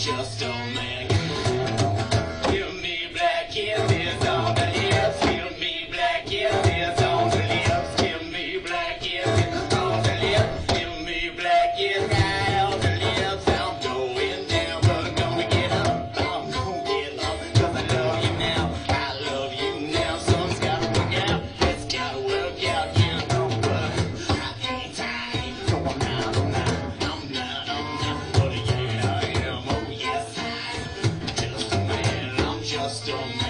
just a man. Give me black and custom.